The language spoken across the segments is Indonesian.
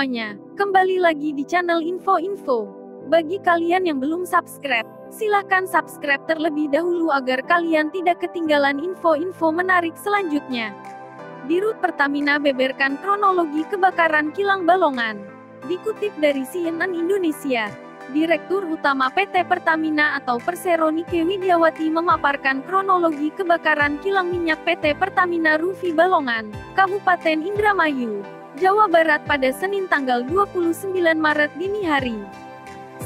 semuanya, kembali lagi di channel Info-Info. Bagi kalian yang belum subscribe, silahkan subscribe terlebih dahulu agar kalian tidak ketinggalan info-info menarik selanjutnya. Dirut Pertamina beberkan kronologi kebakaran kilang Balongan. Dikutip dari CNN Indonesia, Direktur Utama PT Pertamina atau Persero Nike Widiawati memaparkan kronologi kebakaran kilang minyak PT Pertamina Rufi Balongan, Kabupaten Indramayu. Jawa Barat pada Senin tanggal 29 Maret dini hari.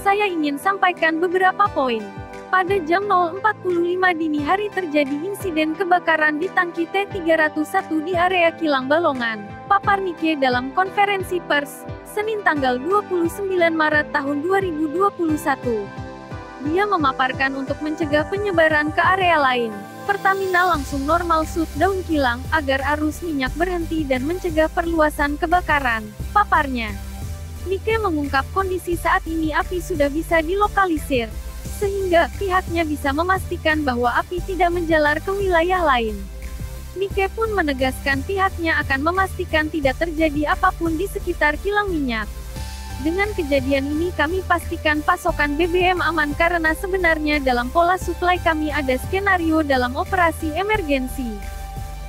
Saya ingin sampaikan beberapa poin. Pada jam 0.45 dini hari terjadi insiden kebakaran di tangki T301 di area Kilang Balongan, papar Nike dalam konferensi pers, Senin tanggal 29 Maret tahun 2021. Dia memaparkan untuk mencegah penyebaran ke area lain. Pertamina langsung normal shutdown kilang, agar arus minyak berhenti dan mencegah perluasan kebakaran, paparnya. Nike mengungkap kondisi saat ini api sudah bisa dilokalisir, sehingga pihaknya bisa memastikan bahwa api tidak menjalar ke wilayah lain. Nike pun menegaskan pihaknya akan memastikan tidak terjadi apa pun di sekitar kilang minyak. Dengan kejadian ini kami pastikan pasokan BBM aman karena sebenarnya dalam pola suplai kami ada skenario dalam operasi emergensi.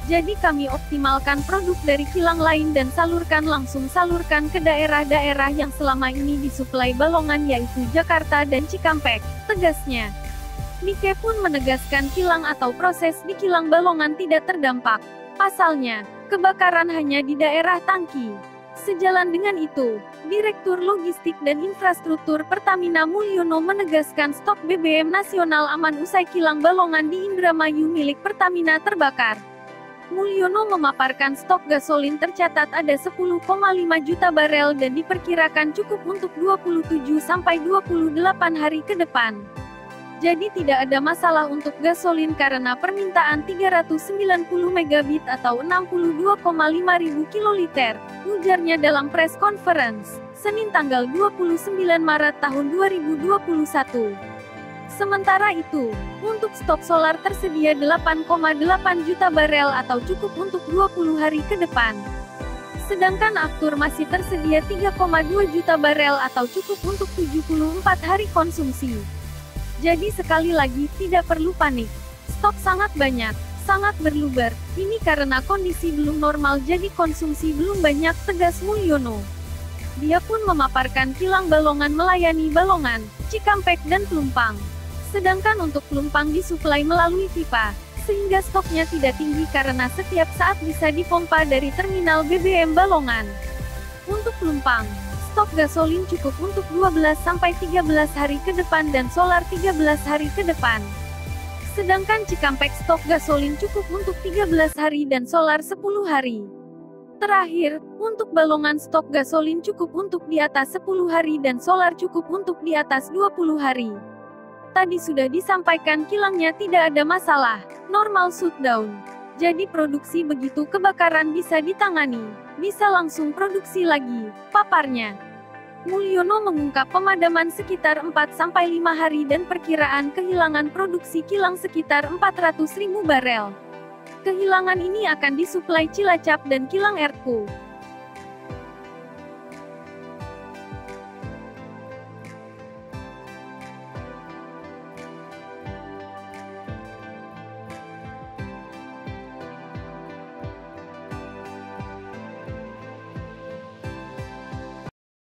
Jadi kami optimalkan produk dari kilang lain dan salurkan langsung salurkan ke daerah-daerah yang selama ini disuplai balongan yaitu Jakarta dan Cikampek, tegasnya. Nike pun menegaskan kilang atau proses di kilang balongan tidak terdampak. Pasalnya, kebakaran hanya di daerah tangki. Sejalan dengan itu, Direktur Logistik dan Infrastruktur Pertamina Mulyono menegaskan stok BBM nasional aman usai kilang balongan di Indramayu milik Pertamina terbakar. Mulyono memaparkan stok gasolin tercatat ada 10,5 juta barel dan diperkirakan cukup untuk 27-28 hari ke depan. Jadi tidak ada masalah untuk gasolin karena permintaan 390 megabit atau 62,5 ribu kiloliter, ujarnya dalam press conference, Senin tanggal 29 Maret tahun 2021. Sementara itu, untuk stok solar tersedia 8,8 juta barel atau cukup untuk 20 hari ke depan. Sedangkan aftur masih tersedia 3,2 juta barel atau cukup untuk 74 hari konsumsi. Jadi sekali lagi, tidak perlu panik. Stok sangat banyak, sangat berluber. Ini karena kondisi belum normal jadi konsumsi belum banyak, tegas Mulyono. Dia pun memaparkan kilang balongan melayani balongan, Cikampek dan Pelumpang. Sedangkan untuk Pelumpang disuplai melalui pipa, sehingga stoknya tidak tinggi karena setiap saat bisa dipompa dari terminal BBM balongan. Untuk Pelumpang, stok gasolin cukup untuk 12-13 hari ke depan dan solar 13 hari ke depan. Sedangkan Cikampek stok gasolin cukup untuk 13 hari dan solar 10 hari. Terakhir, untuk balongan stok gasolin cukup untuk di atas 10 hari dan solar cukup untuk di atas 20 hari. Tadi sudah disampaikan kilangnya tidak ada masalah, normal shutdown. Jadi produksi begitu kebakaran bisa ditangani, bisa langsung produksi lagi, paparnya. Mulyono mengungkap pemadaman sekitar 4-5 hari dan perkiraan kehilangan produksi kilang sekitar 400.000 barel. Kehilangan ini akan disuplai Cilacap dan kilang Erku.